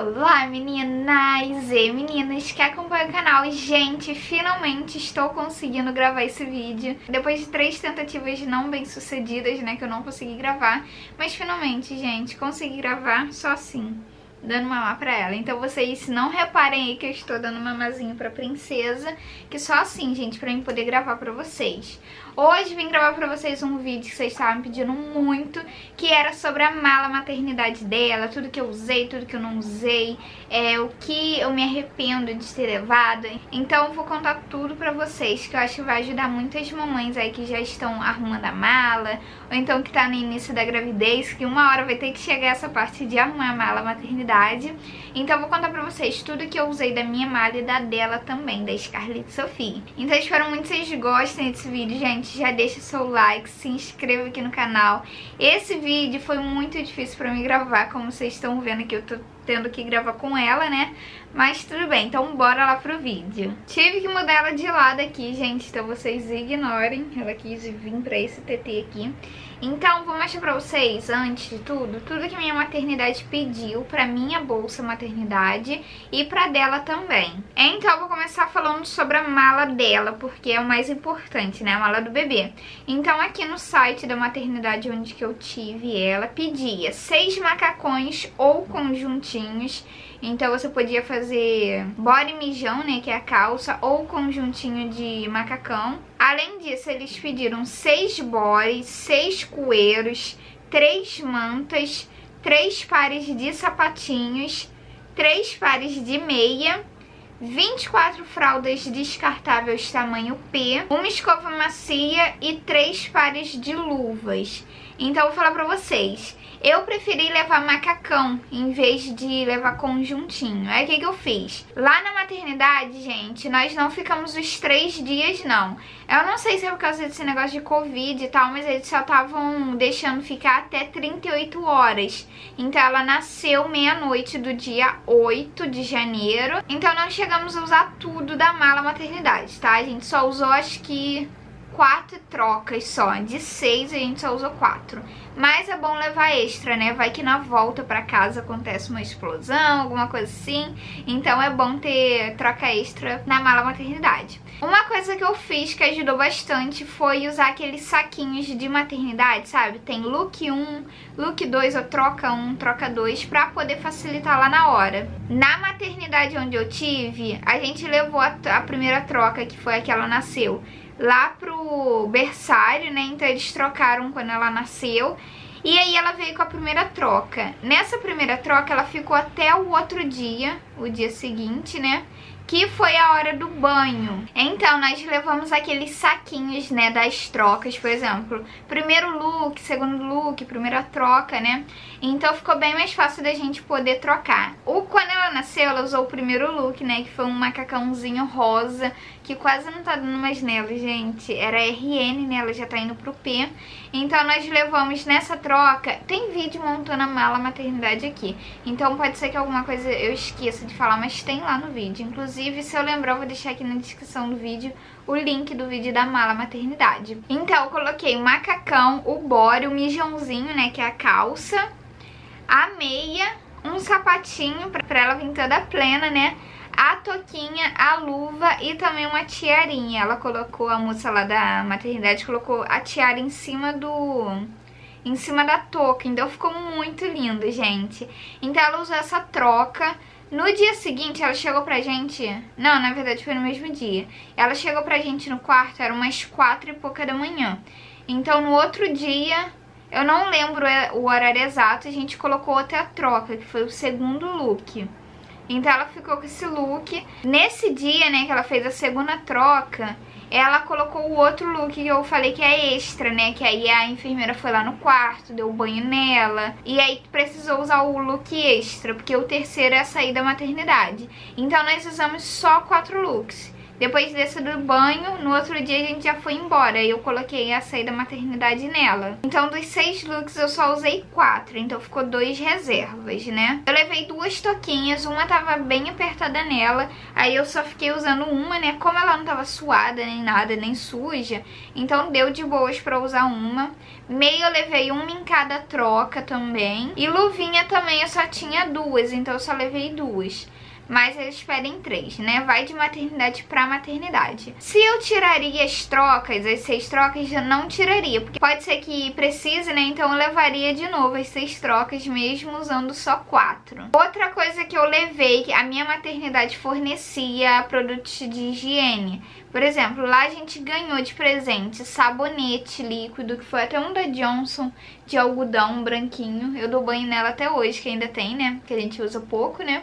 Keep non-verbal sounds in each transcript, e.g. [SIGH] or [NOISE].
Olá meninas e meninas que acompanham o canal Gente, finalmente estou conseguindo gravar esse vídeo Depois de três tentativas não bem sucedidas, né, que eu não consegui gravar Mas finalmente, gente, consegui gravar só assim dando mamar pra ela. Então vocês não reparem aí que eu estou dando mamazinho pra princesa, que só assim, gente, pra mim poder gravar pra vocês. Hoje vim gravar pra vocês um vídeo que vocês estavam pedindo muito, que era sobre a mala maternidade dela, tudo que eu usei, tudo que eu não usei, é, o que eu me arrependo de ter levado. Então vou contar tudo pra vocês, que eu acho que vai ajudar muitas mamães aí que já estão arrumando a mala, ou então que tá no início da gravidez, que uma hora vai ter que chegar essa parte de arrumar a mala maternidade. Então vou contar pra vocês tudo que eu usei da minha mala e da dela também, da Scarlett Sophie. Então espero muito que vocês gostem desse vídeo, gente já deixa seu like, se inscreva aqui no canal. Esse vídeo foi muito difícil pra mim gravar, como vocês estão vendo aqui, eu tô tendo que gravar com ela, né? Mas tudo bem, então bora lá pro vídeo. Tive que mudar ela de lado aqui, gente, então vocês ignorem. Ela quis vir pra esse TT aqui. Então, vou mostrar pra vocês, antes de tudo, tudo que minha maternidade pediu pra minha bolsa maternidade e pra dela também. Então, vou começar falando sobre a mala dela, porque é o mais importante, né? A mala do bebê. Então, aqui no site da maternidade onde que eu tive ela, pedia seis macacões ou conjuntinhos então você podia fazer body mijão, né, que é a calça, ou conjuntinho de macacão. Além disso, eles pediram seis bodies, seis coeiros, três mantas, três pares de sapatinhos, três pares de meia 24 fraldas descartáveis tamanho P, uma escova macia e três pares de luvas. Então eu vou falar pra vocês, eu preferi levar macacão em vez de levar conjuntinho. Aí o que, que eu fiz? Lá na maternidade, gente, nós não ficamos os três dias, não. Eu não sei se é por causa desse negócio de Covid e tal, mas eles só estavam deixando ficar até 38 horas. Então ela nasceu meia-noite do dia 8 de janeiro. Então não chegamos a usar tudo da mala maternidade, tá? A gente só usou acho que quatro trocas só. De seis a gente só usou quatro. Mas é bom levar extra, né? Vai que na volta pra casa acontece uma explosão, alguma coisa assim. Então é bom ter troca extra na mala maternidade. Uma coisa que eu fiz que ajudou bastante foi usar aqueles saquinhos de maternidade, sabe? Tem look 1, look 2 ou troca 1, troca 2, pra poder facilitar lá na hora. Na maternidade onde eu tive, a gente levou a, a primeira troca, que foi a que ela nasceu lá pro berçário, né? Então eles trocaram quando ela nasceu. E aí ela veio com a primeira troca. Nessa primeira troca ela ficou até o outro dia, o dia seguinte, né? que foi a hora do banho. Então, nós levamos aqueles saquinhos, né, das trocas, por exemplo. Primeiro look, segundo look, primeira troca, né? Então ficou bem mais fácil da gente poder trocar. O, quando ela nasceu, ela usou o primeiro look, né, que foi um macacãozinho rosa, que quase não tá dando mais nela, gente. Era RN, né, ela já tá indo pro P. Então nós levamos nessa troca, tem vídeo montando a mala maternidade aqui. Então pode ser que alguma coisa eu esqueça de falar, mas tem lá no vídeo. Inclusive, se eu lembrar, eu vou deixar aqui na descrição do vídeo o link do vídeo da mala maternidade. Então, eu coloquei o macacão, o body, o mijãozinho, né, que é a calça, a meia, um sapatinho pra ela vir toda plena, né, a toquinha, a luva e também uma tiarinha. Ela colocou, a moça lá da maternidade colocou a tiara em cima do em cima da touca, então ficou muito lindo, gente. Então ela usou essa troca no dia seguinte, ela chegou pra gente... Não, na verdade foi no mesmo dia. Ela chegou pra gente no quarto, era umas quatro e pouca da manhã. Então, no outro dia, eu não lembro o horário exato, a gente colocou outra troca, que foi o segundo look. Então, ela ficou com esse look. Nesse dia, né, que ela fez a segunda troca, ela colocou o outro look que eu falei que é extra, né? Que aí a enfermeira foi lá no quarto, deu banho nela. E aí precisou usar o look extra, porque o terceiro é sair da maternidade. Então nós usamos só quatro looks. Depois desse do banho, no outro dia a gente já foi embora. E eu coloquei a saída maternidade nela. Então dos seis looks eu só usei quatro. Então ficou dois reservas, né? Eu levei duas toquinhas. Uma tava bem apertada nela. Aí eu só fiquei usando uma, né? Como ela não tava suada nem nada, nem suja. Então deu de boas pra usar uma. Meia eu levei uma em cada troca também. E luvinha também eu só tinha duas, então eu só levei duas mas eles pedem três, né? Vai de maternidade pra maternidade. Se eu tiraria as trocas, as seis trocas, eu não tiraria, porque pode ser que precise, né? Então eu levaria de novo as seis trocas, mesmo usando só quatro. Outra coisa que eu levei, que a minha maternidade fornecia produtos de higiene. Por exemplo, lá a gente ganhou de presente sabonete líquido, que foi até um da Johnson, de algodão branquinho. Eu dou banho nela até hoje, que ainda tem, né? Que a gente usa pouco, né?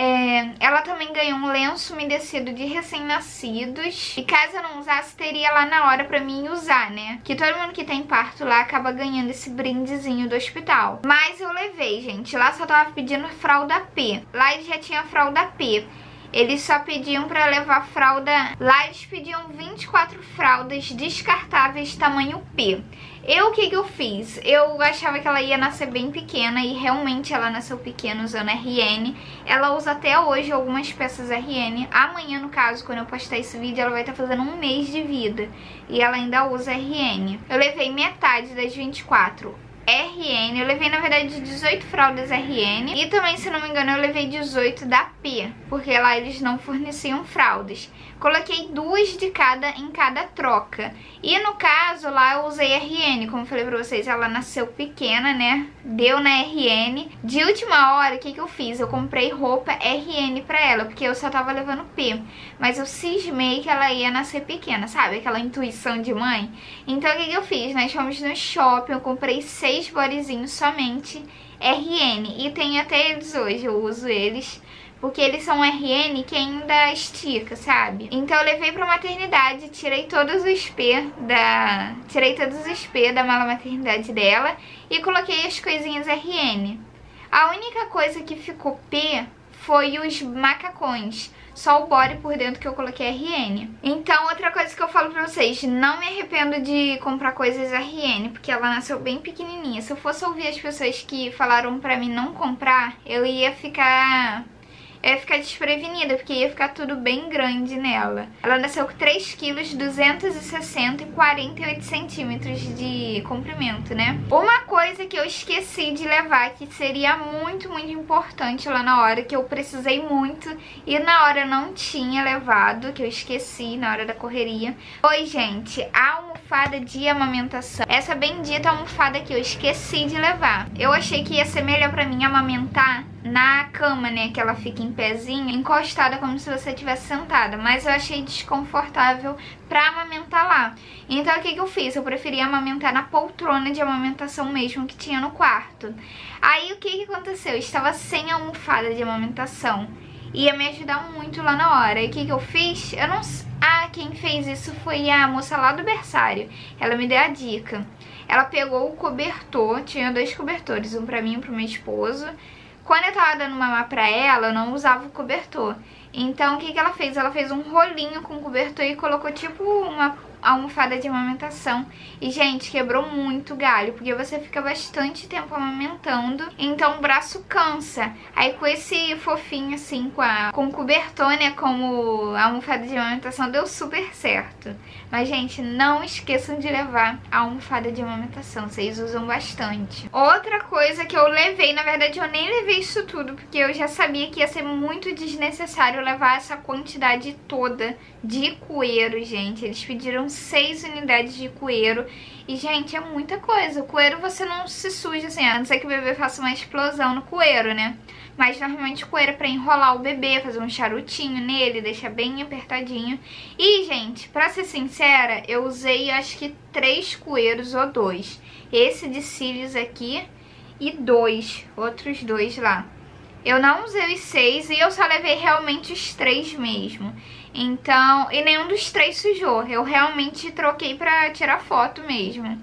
É, ela também ganhou um lenço umedecido de recém-nascidos. E caso eu não usasse, teria lá na hora pra mim usar, né? Que todo mundo que tem parto lá acaba ganhando esse brindezinho do hospital. Mas eu levei, gente. Lá só tava pedindo fralda P. Lá ele já tinha fralda P. Eles só pediam para levar fralda... Lá eles pediam 24 fraldas descartáveis tamanho P. Eu, o que que eu fiz? Eu achava que ela ia nascer bem pequena e realmente ela nasceu pequena usando RN. Ela usa até hoje algumas peças RN. Amanhã, no caso, quando eu postar esse vídeo, ela vai estar tá fazendo um mês de vida. E ela ainda usa RN. Eu levei metade das 24 RN. Eu levei, na verdade, 18 fraldas RN. E também, se não me engano, eu levei 18 da P. Porque lá eles não forneciam fraldas. Coloquei duas de cada em cada troca. E no caso, lá eu usei RN, como falei pra vocês, ela nasceu pequena, né? Deu na RN. De última hora, o que, que eu fiz? Eu comprei roupa RN pra ela, porque eu só tava levando P. Mas eu cismei que ela ia nascer pequena, sabe? Aquela intuição de mãe. Então o que, que eu fiz? Nós fomos no shopping, eu comprei seis bodyzinhos somente RN. E tem até eles hoje, eu uso eles porque eles são RN que ainda estica, sabe? Então eu levei pra maternidade, tirei todos os P da... Tirei todos os P da mala maternidade dela e coloquei as coisinhas RN. A única coisa que ficou P foi os macacões. Só o body por dentro que eu coloquei RN. Então, outra coisa que eu falo pra vocês, não me arrependo de comprar coisas RN, porque ela nasceu bem pequenininha. Se eu fosse ouvir as pessoas que falaram pra mim não comprar, eu ia ficar eu ia ficar desprevenida, porque ia ficar tudo bem grande nela. Ela nasceu com 3 quilos, 260 e 48 centímetros de comprimento, né? Uma coisa que eu esqueci de levar, que seria muito, muito importante lá na hora, que eu precisei muito e na hora não tinha levado, que eu esqueci na hora da correria. Oi, gente, a almofada de amamentação. Essa bendita almofada que eu esqueci de levar. Eu achei que ia ser melhor pra mim amamentar na cama, né, que ela fica em pezinho, encostada como se você estivesse sentada, mas eu achei desconfortável pra amamentar lá. Então o que, que eu fiz? Eu preferi amamentar na poltrona de amamentação mesmo que tinha no quarto. Aí o que, que aconteceu? Eu estava sem almofada de amamentação. Ia me ajudar muito lá na hora. E o que, que eu fiz? Eu não... Ah, quem fez isso foi a moça lá do berçário. Ela me deu a dica. Ela pegou o cobertor, tinha dois cobertores, um pra mim e um pro meu esposo quando eu tava dando mamar pra ela, eu não usava o cobertor. Então, o que, que ela fez? Ela fez um rolinho com cobertor e colocou tipo uma almofada de amamentação. E, gente, quebrou muito galho, porque você fica bastante tempo amamentando, então o braço cansa. Aí com esse fofinho assim, com, a, com cobertor, né, como almofada de amamentação, deu super certo. Mas, gente, não esqueçam de levar a almofada de amamentação, vocês usam bastante. Outra coisa que eu levei, na verdade eu nem levei isso tudo, porque eu já sabia que ia ser muito desnecessário levar essa quantidade toda de coeiro, gente. Eles pediram seis unidades de coeiro. E, gente, é muita coisa. O coeiro você não se suja, assim, a não ser que o bebê faça uma explosão no coeiro, né? Mas, normalmente, o coeiro é pra enrolar o bebê, fazer um charutinho nele, deixar bem apertadinho. E, gente, pra ser sincera, eu usei, acho que, três coeiros ou dois. Esse de cílios aqui e dois, outros dois lá. Eu não usei os seis e eu só levei realmente os três mesmo. Então, e nenhum dos três sujou. Eu realmente troquei pra tirar foto mesmo.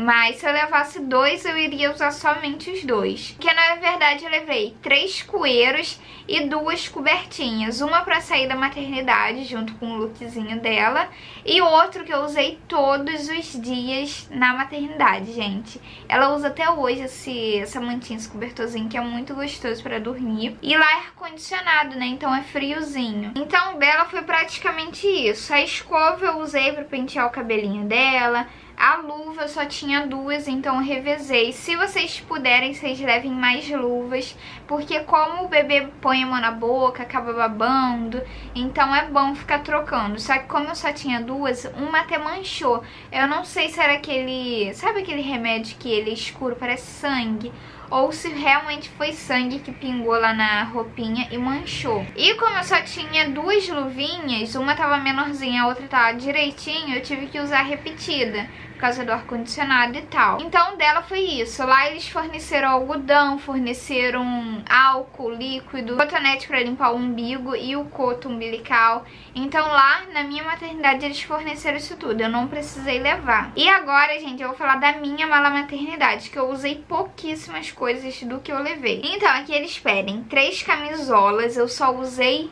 Mas se eu levasse dois, eu iria usar somente os dois. Que na verdade eu levei três coeiros e duas cobertinhas. Uma pra sair da maternidade, junto com o lookzinho dela. E outro que eu usei todos os dias na maternidade, gente. Ela usa até hoje esse, essa mantinha, esse cobertorzinho, que é muito gostoso pra dormir. E lá é ar-condicionado, né? Então é friozinho. Então o dela foi praticamente isso. A escova eu usei pra pentear o cabelinho dela A luva só tinha duas, então revezei. Se vocês puderem, vocês levem mais luvas, porque como o bebê põe a mão na boca, acaba babando, então é bom ficar trocando. Só que como eu só tinha duas, uma até manchou. Eu não sei se era aquele... Sabe aquele remédio que ele é escuro, parece sangue? Ou se realmente foi sangue que pingou lá na roupinha e manchou. E como eu só tinha duas luvinhas, uma tava menorzinha, a outra tava direitinho, eu tive que usar repetida por causa do ar-condicionado e tal. Então dela foi isso. Lá eles forneceram algodão, forneceram álcool líquido, cotonete para limpar o umbigo e o coto umbilical. Então lá na minha maternidade eles forneceram isso tudo. Eu não precisei levar. E agora, gente, eu vou falar da minha mala maternidade, que eu usei pouquíssimas coisas do que eu levei. Então aqui eles pedem três camisolas, eu só usei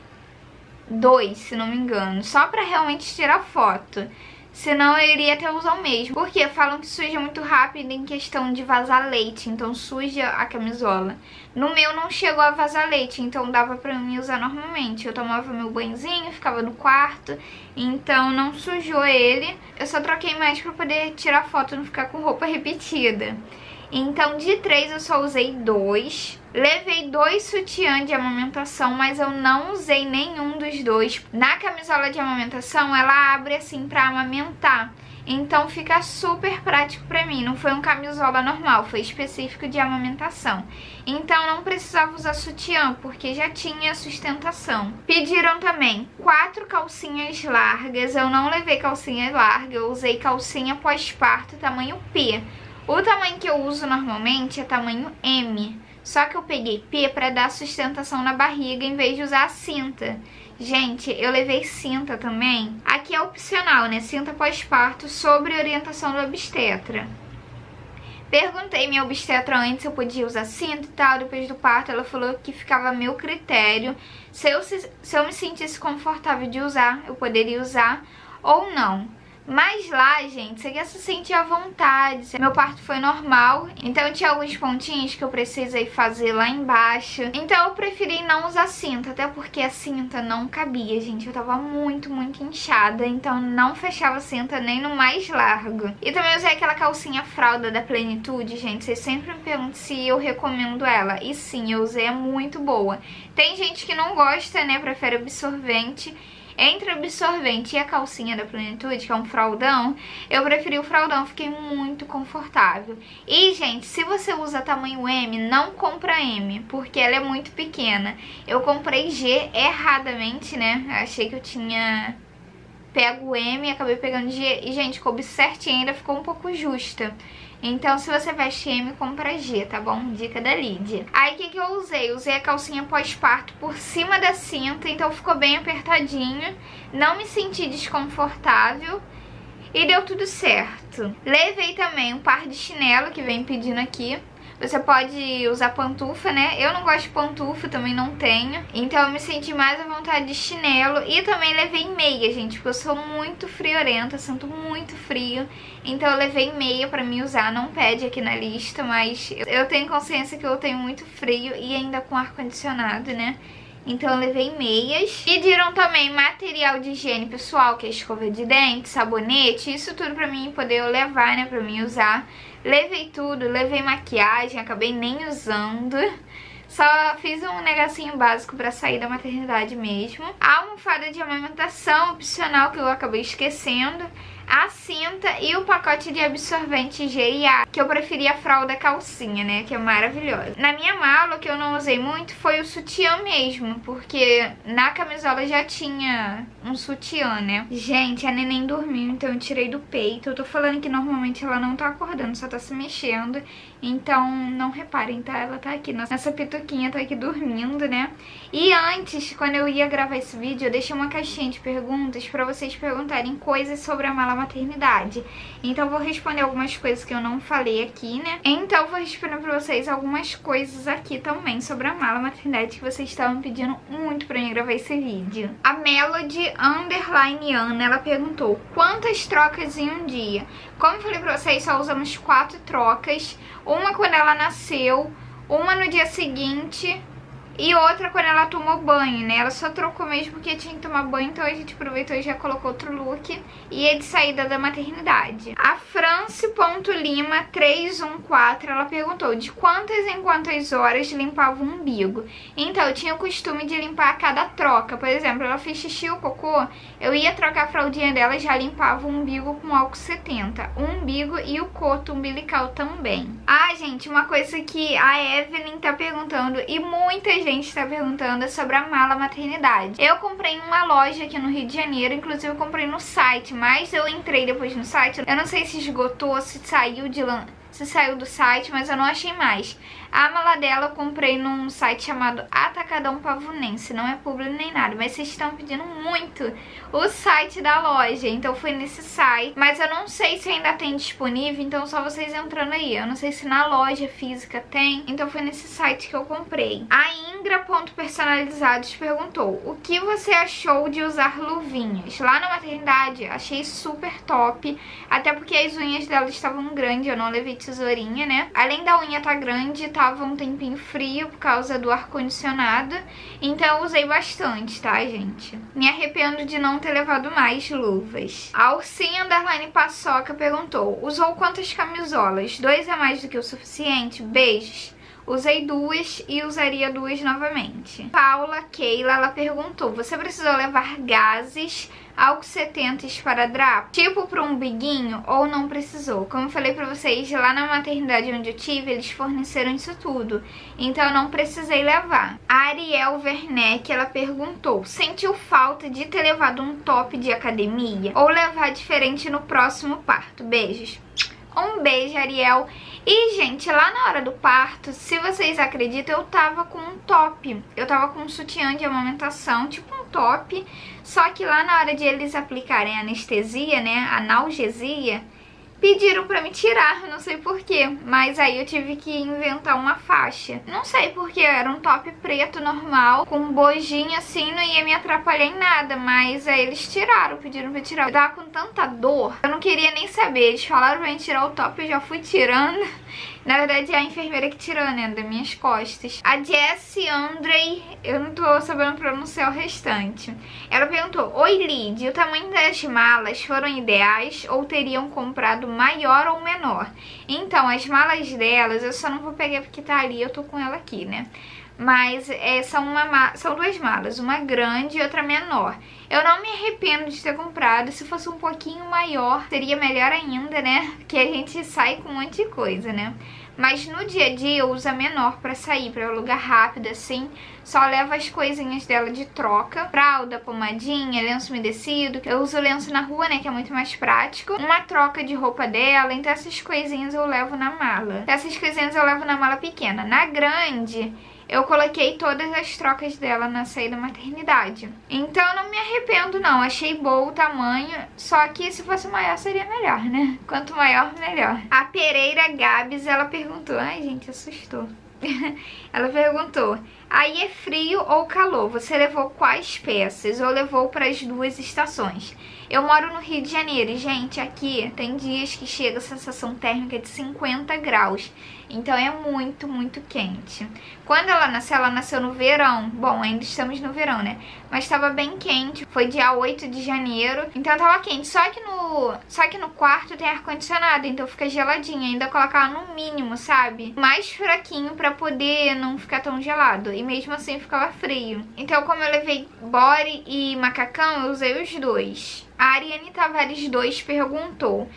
dois, se não me engano, só pra realmente tirar foto. Senão eu iria até usar o mesmo. Porque falam que suja muito rápido em questão de vazar leite. Então suja a camisola. No meu não chegou a vazar leite. Então dava pra mim usar normalmente. Eu tomava meu banhozinho, ficava no quarto. Então não sujou ele. Eu só troquei mais pra poder tirar foto e não ficar com roupa repetida. Então de três eu só usei dois. Levei dois sutiãs de amamentação, mas eu não usei nenhum dos dois. Na camisola de amamentação ela abre assim pra amamentar. Então fica super prático pra mim, não foi um camisola normal, foi específico de amamentação. Então não precisava usar sutiã, porque já tinha sustentação. Pediram também quatro calcinhas largas, eu não levei calcinha larga, eu usei calcinha pós-parto tamanho P. O tamanho que eu uso normalmente é tamanho M, só que eu peguei P para dar sustentação na barriga em vez de usar a cinta. Gente, eu levei cinta também. Aqui é opcional, né? Cinta pós-parto sobre orientação do obstetra. Perguntei minha obstetra antes se eu podia usar cinta e tal, depois do parto ela falou que ficava a meu critério. Se eu, se eu me sentisse confortável de usar, eu poderia usar ou não. Mas lá, gente, você quer se sentir à vontade. Meu parto foi normal, então tinha alguns pontinhos que eu precisei fazer lá embaixo. Então eu preferi não usar cinta, até porque a cinta não cabia, gente. Eu tava muito, muito inchada, então não fechava a cinta nem no mais largo. E também usei aquela calcinha fralda da Plenitude, gente. Vocês sempre me perguntam se eu recomendo ela. E sim, eu usei, é muito boa. Tem gente que não gosta, né, prefere absorvente. Entre o absorvente e a calcinha da Plenitude, que é um fraldão, eu preferi o fraldão, fiquei muito confortável. E, gente, se você usa tamanho M, não compra M, porque ela é muito pequena. Eu comprei G erradamente, né? Achei que eu tinha pego M e acabei pegando G. E, gente, coube certinho, ainda ficou um pouco justa. Então, se você veste M, compra G, tá bom? Dica da Lídia. Aí, o que, que eu usei? Usei a calcinha pós-parto por cima da cinta, então ficou bem apertadinho. Não me senti desconfortável e deu tudo certo. Levei também um par de chinelo que vem pedindo aqui. Você pode usar pantufa, né? Eu não gosto de pantufa, também não tenho. Então eu me senti mais à vontade de chinelo. E também levei meia, gente, porque eu sou muito friorenta, sinto muito frio. Então eu levei meia pra me usar. Não pede aqui na lista, mas eu tenho consciência que eu tenho muito frio e ainda com ar-condicionado, né? Então eu levei meias. Pediram também material de higiene pessoal, que é escova de dente, sabonete, isso tudo pra mim poder levar, né, pra mim usar. Levei tudo, levei maquiagem, acabei nem usando. Só fiz um negocinho básico pra sair da maternidade mesmo. A almofada de amamentação opcional que eu acabei esquecendo a cinta e o pacote de absorvente GIA, que eu preferi a fralda calcinha, né, que é maravilhosa. Na minha mala, o que eu não usei muito foi o sutiã mesmo, porque na camisola já tinha um sutiã, né. Gente, a neném dormiu, então eu tirei do peito. Eu tô falando que normalmente ela não tá acordando, só tá se mexendo, então não reparem, tá? Ela tá aqui, nessa pituquinha tá aqui dormindo, né. E antes, quando eu ia gravar esse vídeo, eu deixei uma caixinha de perguntas pra vocês perguntarem coisas sobre a mala maternidade. Então vou responder algumas coisas que eu não falei aqui, né? Então vou responder pra vocês algumas coisas aqui também sobre a mala maternidade que vocês estavam pedindo muito pra mim gravar esse vídeo. A Melody Underline Ana, ela perguntou quantas trocas em um dia? Como eu falei pra vocês, só usamos quatro trocas. Uma quando ela nasceu, uma no dia seguinte E outra quando ela tomou banho, né? Ela só trocou mesmo porque tinha que tomar banho, então a gente aproveitou e já colocou outro look. E é de saída da maternidade. A France.lima 314, ela perguntou de quantas em quantas horas limpava o umbigo. Então, eu tinha o costume de limpar a cada troca. Por exemplo, ela fez xixi ou cocô, eu ia trocar a fraldinha dela e já limpava o umbigo com álcool 70. O umbigo e o coto umbilical também. Ah, gente, uma coisa que a Evelyn tá perguntando e muita gente tá perguntando é sobre a mala maternidade. Eu comprei em uma loja aqui no Rio de Janeiro, inclusive eu comprei no site, mas eu entrei depois no site, eu não sei se esgotou, se saiu de se saiu do site, mas eu não achei mais. A mala dela eu comprei num site chamado Atacadão Pavunense, não é público nem nada, mas vocês estão pedindo muito o site da loja, então foi nesse site. Mas eu não sei se ainda tem disponível, então só vocês entrando aí. Eu não sei se na loja física tem, então foi nesse site que eu comprei. A Ingra.personalizados perguntou, o que você achou de usar luvinhas? Lá na maternidade, achei super top, até porque as unhas dela estavam grandes, eu não levei tesourinha, né? Além da unha tá grande, tava um tempinho frio por causa do ar-condicionado, então eu usei bastante, tá, gente? Me arrependo de não ter levado mais luvas. A Ursinha Underline Paçoca perguntou, usou quantas camisolas? Dois é mais do que o suficiente? Beijos. Usei duas e usaria duas novamente. Paula Keila, ela perguntou, você precisou levar gases álcool 70 esparadrapo, tipo para um biguinho ou não precisou? Como eu falei pra vocês, lá na maternidade onde eu tive, eles forneceram isso tudo, então eu não precisei levar. A Ariel Werneck, ela perguntou, sentiu falta de ter levado um top de academia ou levar diferente no próximo parto? Beijos. Um beijo, Ariel. E, gente, lá na hora do parto, se vocês acreditam, eu tava com um top. Eu tava com um sutiã de amamentação, tipo um top. Só que lá na hora de eles aplicarem anestesia, né, analgesia, pediram pra me tirar, não sei porquê. Mas aí eu tive que inventar uma faixa. Não sei porquê, era um top preto normal, com bojinho assim, não ia me atrapalhar em nada. Mas aí eles tiraram, pediram pra tirar. Eu tava com tanta dor, eu não queria nem saber. Eles falaram pra mim tirar o top, eu já fui tirando. Na verdade, é a enfermeira que tirou, né, das minhas costas. A Jessie Andrei, eu não tô sabendo pronunciar o restante. Ela perguntou, Oi, Lid, o tamanho das malas foram ideais ou teriam comprado maior ou menor? Então, as malas delas, eu só não vou pegar porque tá ali, eu tô com ela aqui, né? Mas é, são, uma, são duas malas, uma grande e outra menor. Eu não me arrependo de ter comprado, se fosse um pouquinho maior seria melhor ainda, né? Porque a gente sai com um monte de coisa, né? Mas no dia a dia eu uso a menor pra sair, pra lugar rápido assim. Só levo as coisinhas dela de troca. Fralda, pomadinha, lenço umedecido. Eu uso lenço na rua, né, que é muito mais prático. Uma troca de roupa dela, então essas coisinhas eu levo na mala. Essas coisinhas eu levo na mala pequena. Na grande eu coloquei todas as trocas dela na saída maternidade. Então não me arrependo não, achei bom o tamanho, só que se fosse maior seria melhor, né? Quanto maior, melhor. A Pereira Gabs, ela perguntou, ai gente, assustou. [LAUGHS] ela perguntou, aí é frio ou calor? Você levou quais peças ou levou para as duas estações? Eu moro no Rio de Janeiro e, gente, aqui tem dias que chega a sensação térmica de 50 graus. Então é muito, muito quente. Quando ela nasceu, ela nasceu no verão. Bom, ainda estamos no verão, né? Mas estava bem quente. Foi dia 8 de janeiro. Então tava quente. Só que no, só que no quarto tem ar-condicionado. Então fica geladinho. Ainda colocar no mínimo, sabe? Mais fraquinho pra poder não ficar tão gelado. E mesmo assim ficava frio. Então como eu levei body e macacão, eu usei os dois. A Ariane Tavares 2 perguntou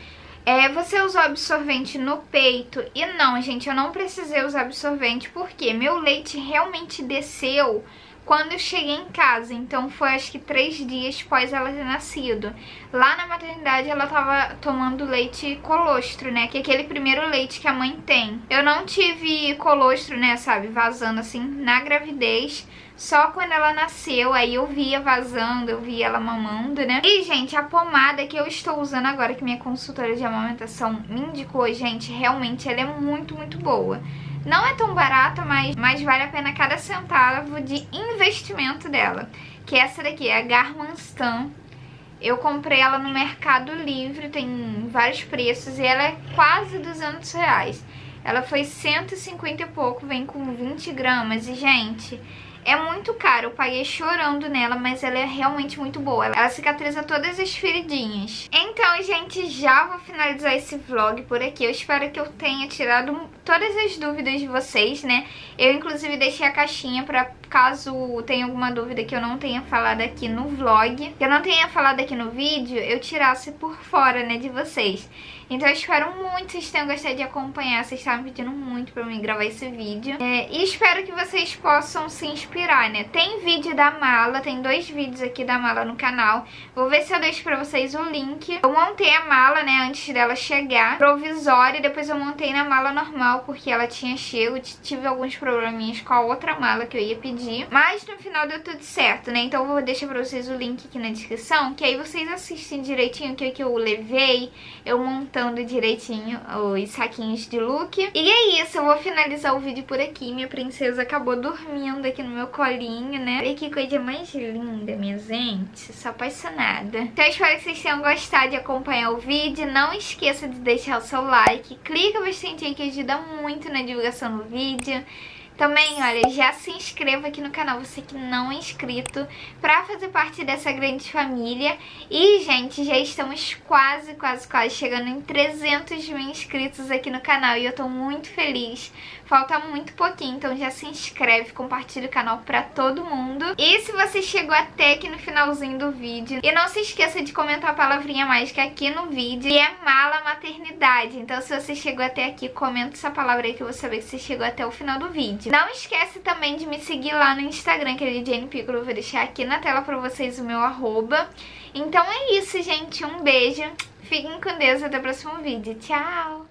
é, você usou absorvente no peito? E não, gente, eu não precisei usar absorvente porque meu leite realmente desceu quando eu cheguei em casa, então foi acho que três dias após ela ter nascido. Lá na maternidade ela tava tomando leite colostro, né, que é aquele primeiro leite que a mãe tem. Eu não tive colostro, né, sabe, vazando assim na gravidez, só quando ela nasceu, aí eu via vazando, eu via ela mamando, né? E, gente, a pomada que eu estou usando agora, que minha consultora de amamentação me indicou, gente, realmente ela é muito, muito boa. Não é tão barata, mas, mas vale a pena cada centavo de investimento dela. Que é essa daqui, é a Garmin Stan. Eu comprei ela no Mercado Livre, tem vários preços e ela é quase 200 reais. Ela foi 150 e pouco, vem com 20 gramas e, gente, É muito caro, eu paguei chorando nela, mas ela é realmente muito boa. Ela cicatriza todas as feridinhas. Então, gente, já vou finalizar esse vlog por aqui. Eu espero que eu tenha tirado todas as dúvidas de vocês, né? Eu, inclusive, deixei a caixinha pra caso tenha alguma dúvida que eu não tenha falado aqui no vlog, que eu não tenha falado aqui no vídeo, eu tirasse por fora, né, de vocês. Então eu espero muito que vocês tenham gostado de acompanhar, vocês estavam pedindo muito pra mim gravar esse vídeo. É, e espero que vocês possam se inspirar, né? Tem vídeo da mala, tem dois vídeos aqui da mala no canal. Vou ver se eu deixo pra vocês o link. Eu montei a mala, né, antes dela chegar, provisória, depois eu montei na mala normal, porque ela tinha chego, tive alguns probleminhas com a outra mala que eu ia pedir. Mas no final deu tudo certo, né? Então eu vou deixar pra vocês o link aqui na descrição, que aí vocês assistem direitinho o que, que eu levei, eu montando direitinho os saquinhos de look. E é isso, eu vou finalizar o vídeo por aqui. Minha princesa acabou dormindo aqui no meu colinho, né? Olha que coisa mais linda, minha gente. Sou apaixonada. Então eu espero que vocês tenham gostado de acompanhar o vídeo. Não esqueça de deixar o seu like. Clica bastante aí que ajuda muito na divulgação do vídeo. Também, olha, já se inscreva aqui no canal, você que não é inscrito, pra fazer parte dessa grande família. E, gente, já estamos quase, quase, quase chegando em 300 mil inscritos aqui no canal. E eu tô muito feliz. Falta muito pouquinho, então já se inscreve, compartilha o canal pra todo mundo. E se você chegou até aqui no finalzinho do vídeo, e não se esqueça de comentar a palavrinha mágica aqui no vídeo, e é mala maternidade. Então se você chegou até aqui, comenta essa palavra aí que eu vou saber que você chegou até o final do vídeo. Não esquece também de me seguir lá no Instagram, que é Lidiane Piccolo. Eu vou deixar aqui na tela pra vocês o meu arroba. Então é isso, gente. Um beijo. Fiquem com Deus. Até o próximo vídeo. Tchau!